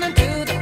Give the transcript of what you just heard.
gonna do the